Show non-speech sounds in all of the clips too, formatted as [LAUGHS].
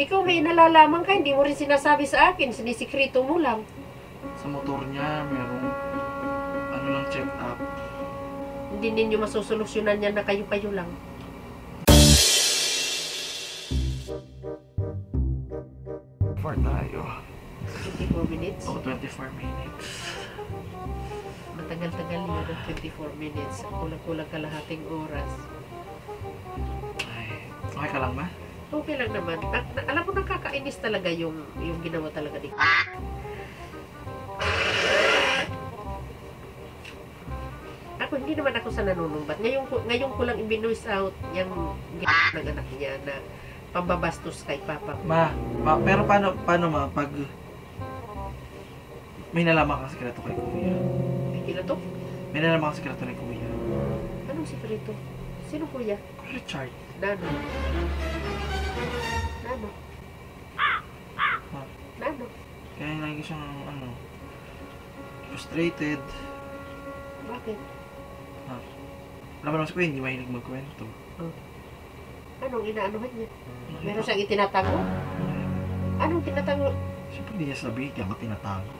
Ikaw may nalalaman ka, hindi mo rin sinasabi sa akin, sinisikreto mo lang. Sa motor niya, merong ano lang check up. Hindi ninyo masusolusyonan yan na kayo-kayo lang. For tayo. 24 minutes. O, 24 minutes. Matagal-tagal yun ng 24 minutes. Kulang-kulang kalahating oras. Ay, okay ka lang ba? Okay lang naman. Na, na- alam mo, nakakainis talaga yung, yung ginawa talaga ni Ako, hindi naman ako sa nanunumbat. Ngayon, ko- ngayon ko lang ibinuis out yung ginawa ng anak niya na pambabastos kay Papa. Ma, ma pero paano, paano ma, pag may nalaman kang sikreto kay Kuya? May kinato? May nalaman kang sikreto ni Kuya? Anong sikreto? Sino kuya? Richard. Nano? Nano? Ma, Nano? kaya lagi siyang, ano, frustrated. Bakit? Alam mo naman si Kuya, hindi mahilig magkwento. Anong inaanuhan niya? Meron siyang itinatago? Anong tinatago? Siyempre hindi niya sabihin, kaya ako tinatago.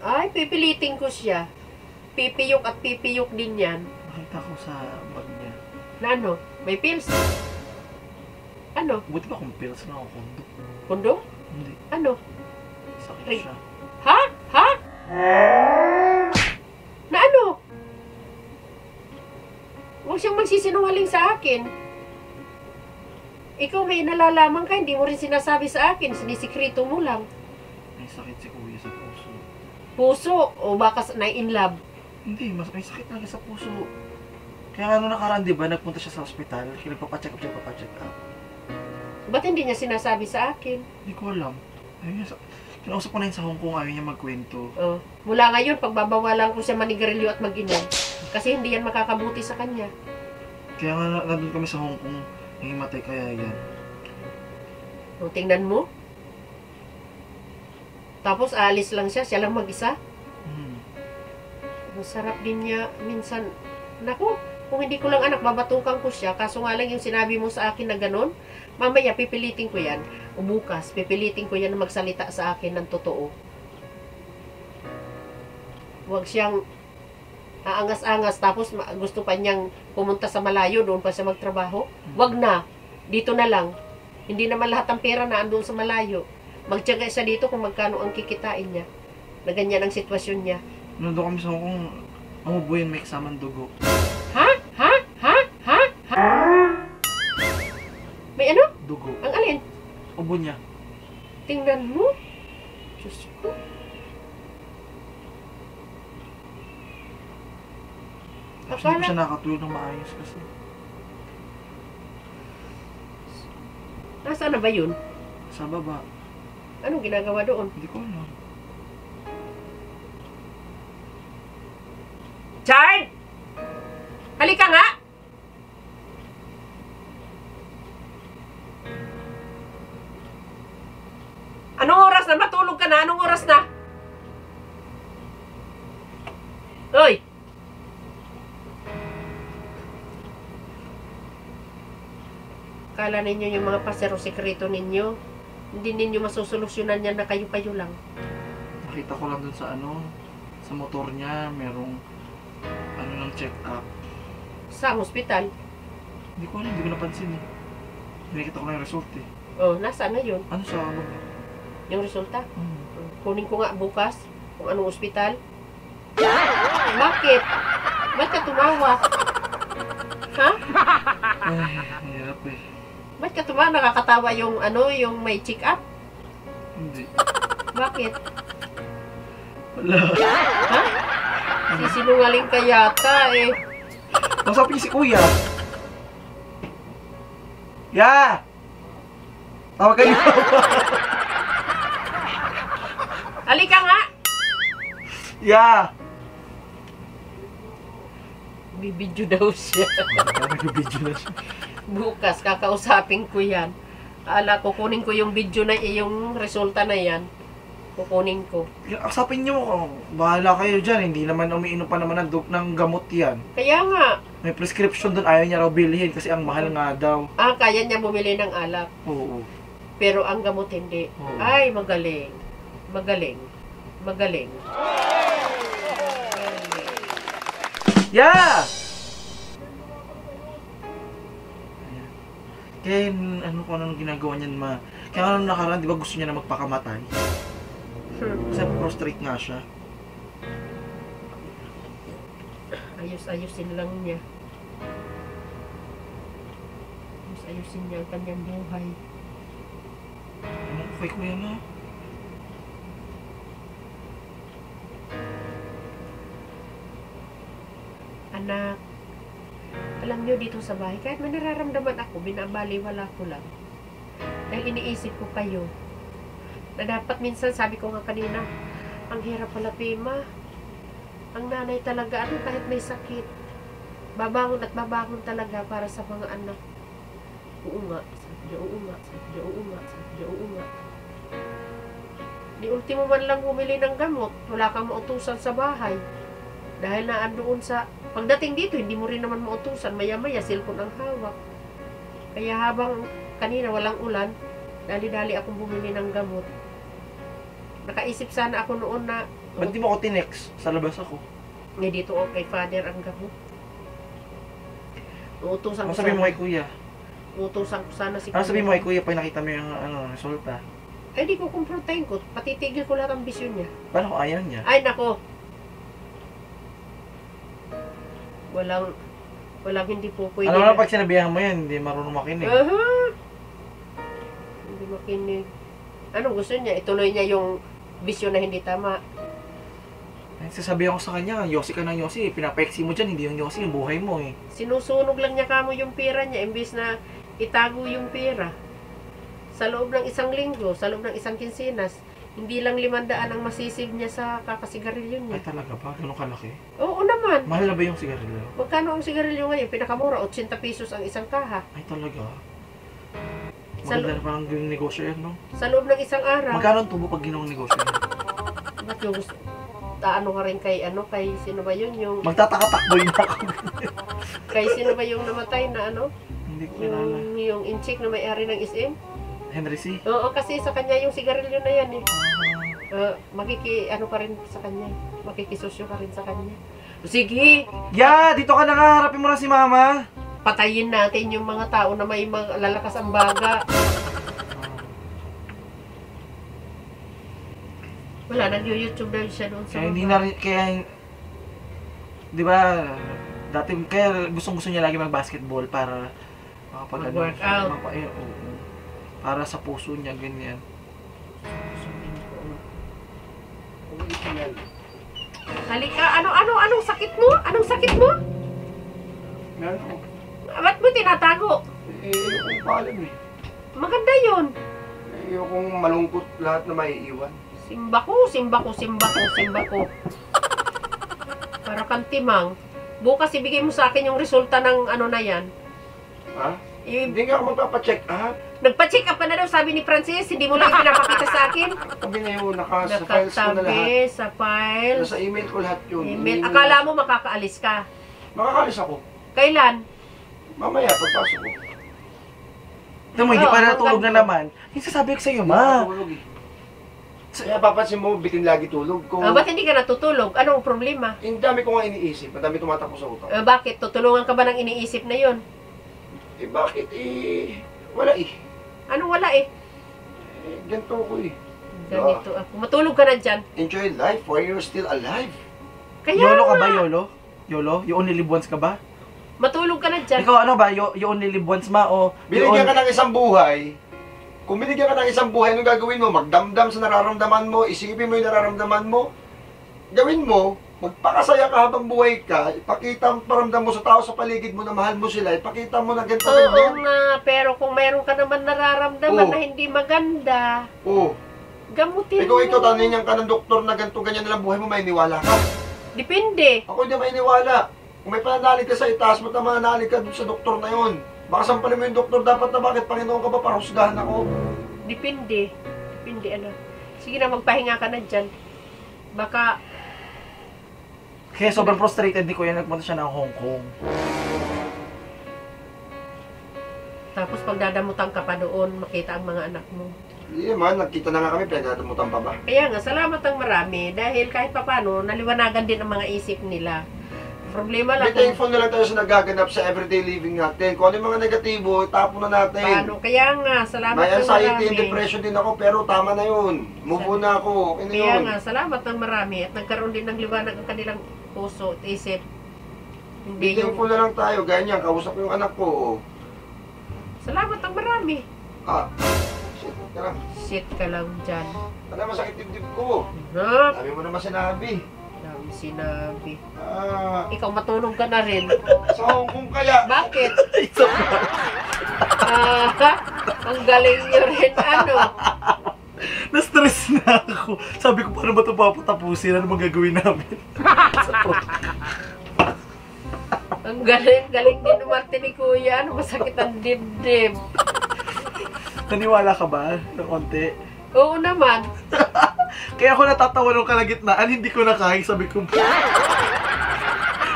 Ay, pipilitin ko siya. Pipiyok at pipiyok din yan. Nakita ko sa bag niya. Na ano? May pills? Ano? Buti ba kung pills na ako kondo? Kondom? Hindi. Ano? Sakit Ay. siya. Ha? Ha? Na ano? Huwag siyang magsisinungaling sa akin. Ikaw may nalalaman ka, hindi mo rin sinasabi sa akin, sinisikreto mo lang. May sakit si Kuya sa puso. Puso o baka sa- na-in love. Hindi, mas may sakit talaga sa puso. Kaya ano nakaraan, di ba, nagpunta siya sa ospital, nagpapacheck up siya, papacheck up. Ba't hindi niya sinasabi sa akin? Hindi ko alam. Ayun, sa, kinausap ko na yun sa Hong Kong, ayaw niya magkwento. Oh, mula ngayon, pagbabawalan ko siya manigarilyo at mag-inom. Kasi hindi yan makakabuti sa kanya. Kaya nga, na- nandun kami sa Hong Kong, nangimatay kaya yan. O, tingnan mo. Tapos aalis lang siya, siya lang mag-isa. Hmm. Ang sarap din niya minsan. Naku, kung hindi ko lang anak, babatukan ko siya. Kaso nga lang yung sinabi mo sa akin na ganun, mamaya pipilitin ko yan. O bukas, pipilitin ko yan na magsalita sa akin ng totoo. Huwag siyang aangas-angas tapos gusto pa niyang pumunta sa malayo, doon pa siya magtrabaho. Huwag na. Dito na lang. Hindi naman lahat ng pera na andun sa malayo. Magtiyaga siya dito kung magkano ang kikitain niya. Na ganyan ang sitwasyon niya. Nandun kami sa Hong Kong, amubuhin may kasamang dugo. Ubo niya. Tingnan mo. Diyos ko. Tapos hindi ko siya nakatulog ng maayos kasi. Nasaan na ba yun? Sa baba, Anong ginagawa doon? hindi ko alam. Chard! Halika nga! Na? Anong oras na? Hoy! Kala ninyo yung mga pasero sekreto ninyo. Hindi ninyo masusolusyonan yan na kayo-kayo lang. Nakita ko lang dun sa ano, sa motor niya, merong ano lang check up. Sa ospital. Hindi ko alam, hindi ko napansin eh. Nakikita ko lang yung result eh. Oh, nasaan na yun? Ano sa ano? Yung resulta? Hmm. Kunin ko nga bukas kung anong ospital. Bakit? Ba't ka tumawa? Ha? Ay, hirap eh. Ba't ka tumawa? Nakakatawa yung ano, yung may check up? Hindi. Bakit? Wala. Ha? Sisinungaling ka yata eh. Nasapin si kuya. Ya! Tawag kayo. [LAUGHS] Halika nga! ya! Bibidyo daw siya. Nag-video na siya. Bukas, kakausapin ko yan. Ala, kukunin ko yung video na, eh, yung resulta na yan. Kukunin ko. Asapin niyo ko. Bahala kayo dyan. Hindi naman umiinom pa naman ng, dug- ng gamot yan. Kaya nga, May prescription doon. Ayaw niya raw bilhin kasi ang mahal nga daw. ah, kaya niya bumili ng alak. Oo. Pero ang gamot hindi. Oo. Ay, magaling. Magaling. Magaling. Yeah! Kaya ano ko anong ginagawa niyan ma... Kaya ano nakaraan, di ba gusto niya na magpakamatay? Hmm. Kasi prostrate nga siya. Ayos-ayusin lang niya. Ayos-ayusin niya ang kanyang buhay. Ano kay kuya na? Anak, alam niyo dito sa bahay, kahit may nararamdaman ako, binabaliwala ko lang. Dahil iniisip ko kayo. Na dapat minsan, sabi ko nga kanina, ang hirap pala, Pima. Ang nanay talaga, ano, kahit may sakit, babangon at babangon talaga para sa mga anak. Oo nga, sabi niya, oo nga, sabi niya, oo sabi niya, oo. Di ultimo man lang bumili ng gamot, wala kang mautusan sa bahay. Dahil na andoon sa, pagdating dito, hindi mo rin naman mautusan, maya-maya, cellphone ang hawak. Kaya habang kanina walang ulan, dali-dali akong bumili ng gamot. Nakaisip sana ako noon na, Ba't di mo ako tinex? Sa labas ako. nga dito o kay father ang gamot. Uutusan Ano ko sabi mo kay kuya? uutusan ko sana si Ano sabi mo Kuya. kay kuya pag nakita mo yung ano, resulta? Eh di ko kumprontahin ko, patitigil ko lahat ang bisyon niya. Paano kung ayaw niya? Ay, nako. Walang, walang hindi po pwede. Alam mo na- pag sinabihan mo yan, hindi marunong makinig. Aha. Hindi makinig. Ano gusto niya? Ituloy niya yung bisyon na hindi tama. Ay, sasabihan ko sa kanya, Yossi ka ng Yossi, pinapeksi mo dyan, hindi yung Yossi, yung buhay mo eh. Sinusunog lang niya kamo yung pera niya imbis na itago yung pera. Sa loob ng isang linggo, sa loob ng isang kinsinas, hindi lang limandaan ang masisig niya sa kakasigarilyo Ay niya. talaga ba? Ganun kalaki? Oo naman. Mahal na ba yung sigarilyo? Magkano ang sigarilyo ngayon? Pinakamura, 80 pesos ang isang kaha. Ay talaga? Maganda na parang yung negosyo yan, no? Sa loob ng isang araw. Magkano ang tubo pag ginawang negosyo yan? Ba't yung gusto? Taano ka rin kay ano, kay sino ba yun? Yung, Magtataka-takboy na ako. kay sino ba yung namatay na ano? hindi ko kilala. Yung, yung inchik na may-ari ng SM? Henry C. Oo, kasi sa kanya yung sigarilyo na yan eh. Uh, makiki, ano ka rin sa kanya. eh. Makikisosyo ka rin sa kanya. Sige, Ya, dito ka na nga, harapin mo na si mama. patayin natin yung mga tao na may mga lalakas ang baga. Wala, nag-YouTube na siya doon sa Kaya hindi na rin, kaya, di ba, dati, kaya gustong gusto niya lagi mag-basketball para makapag Mag-workout. Eh, para sa puso niya, ganyan. Halika, ano, ano, anong sakit mo? Anong sakit mo? Ano? Ba't mo tinatago? Eh, ayokong paalam eh. Maganda yun. Ayokong malungkot lahat na maiiwan. Simba ko, simba ko, simba ko, simba ko. Para kang timang. Bukas ibigay mo sa akin yung resulta ng ano na yan. Ha? I- Hindi nga ako magpapacheck up. Nagpa-check up pa na daw, sabi ni Francis. Hindi mo lang pinapakita sa akin. Kami na yun, naka sa files ko na lahat. Nakatabi sa files. Nasa email ko lahat yun. Email. Email Akala mo makakaalis ka. Makakalis ako. Kailan? Mamaya, pagpasok ko. Ito mo, hindi Oo, pa natulog na hanggang- naman. Yung sasabi ko sa'yo, ma. Nakatulog eh. Kaya papansin mo, bitin lagi tulog ko. Ah, ba't hindi ka natutulog? Anong problema? Ang dami ko nga iniisip. Ang dami tumatakbo sa utak. Ah, bakit? Tutulungan ka ba ng iniisip na yon? Eh, bakit eh... Wala eh. Ano wala eh? Eh, ganito ko eh. Ganito ako. Matulog ka na dyan. Enjoy life while you're still alive. Kaya Yolo ka nga. ba, Yolo? Yolo? You only live once ka ba? Matulog ka na dyan. Ikaw ano ba? You, you only live once ma o you Binigyan only- ka ng isang buhay. Kung binigyan ka ng isang buhay, anong gagawin mo? Magdamdam sa nararamdaman mo, isipin mo yung nararamdaman mo. Gawin mo, magpakasaya ka habang buhay ka, ipakita ang paramdam mo sa tao sa paligid mo na mahal mo sila, ipakita mo na ganito Oo ganyan. nga, pero kung mayroon ka naman nararamdaman Oo. na hindi maganda, Oo. gamutin Ikaw, mo. ikaw, tanongin ka ng doktor na ganito ganyan na lang buhay mo, may iniwala ka. Depende. Ako hindi may iniwala. Kung may pananalig ka sa itaas mo, tama nanalig ka dun sa doktor na yon. Baka sampalin mo yung doktor, dapat na bakit Panginoon ka ba para husgahan ako? Depende. Depende, ano. Sige na, magpahinga ka na dyan. Baka, Kaya sobrang frustrated ni Kuya nagpunta siya ng Hong Kong. Tapos pagdadamutan ka pa doon, makita ang mga anak mo. Hindi naman, nagkita na nga kami, pinagdadamutan pa ba? Kaya nga, salamat ang marami dahil kahit papano, naliwanagan din ang mga isip nila. Problema Be lang kung thankful na lang tayo sa nagaganap sa everyday living natin. Kung ano yung mga negatibo, tapo na natin. paano. Kaya nga, salamat May ng anxiety marami. and depression din ako, pero tama na yun. Move on na ako. Okay na Kaya yun. nga, salamat ng marami at nagkaroon din ng liwanag ang kanilang puso at isip. Hindi yung... thankful na lang tayo. Ganyan, kausap yung anak ko. oh. Salamat ang marami. Ah, shit, ka lang. Shit ka lang dyan. Alam, masakit dibdib ko. Ha? Sabi mo naman sinabi. Dami sinabi. Ah, Ikaw matulog ka na rin. sa Hong Kong kaya. Bakit? [LAUGHS] Ah, ang galing nyo rin. Ano? Na-stress na ako. Sabi ko, paano ba ito papatapusin? Ano bang gagawin namin? [LAUGHS] Ang galing, galing din umarte ni Kuya. Ano, masakit ang dibdib. Naniwala ka ba? Ng konti. Oo naman. [LAUGHS] Kaya ako natatawa nung kalagitnaan, hindi ko nakaya. Sabi ko,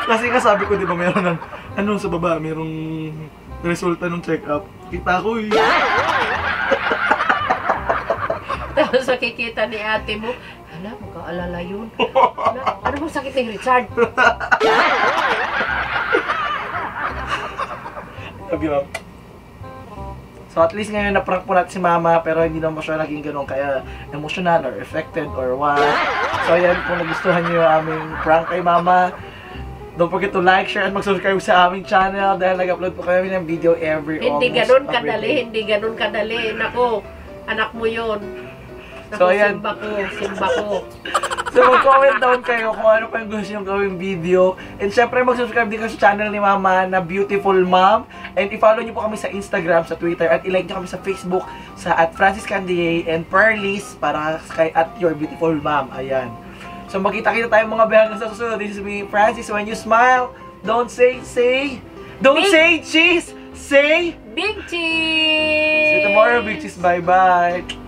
kasi nga sabi ko, di ba, meron ng, ano sa baba, merong resulta ng check-up. Kita ko eh. Tapos nakikita ni ate mo, hala, magkaalala yun. Hala, ano bang sakit ni Richard? Sabi mo. So at least ngayon na-prank po natin si mama pero hindi naman siya naging ganun kaya emotional or affected or what. So ayan, kung nagustuhan niyo yung aming prank kay mama, don't forget to like, share, and mag-subscribe sa aming channel dahil nag-upload po kami ng video every Hindi almost ganun every kadali, hindi ganun kadali. Nako, anak mo yun. So, ayan. simba ko, simba ko. So mag-comment down kayo kung ano pa yung gusto nyo gawing video. And syempre mag-subscribe din kayo sa channel ni Mama na Beautiful Mom. And i-follow nyo po kami sa Instagram, sa Twitter, at i-like nyo kami sa Facebook sa at Francis Candier and Perlis para kay at Your Beautiful Mom. Ayan. So magkita-kita tayong mga behang sa susunod. This is me, Francis. When you smile, don't say, say, don't Big- say cheese, say, Big cheese! see you tomorrow, bitches. Bye-bye.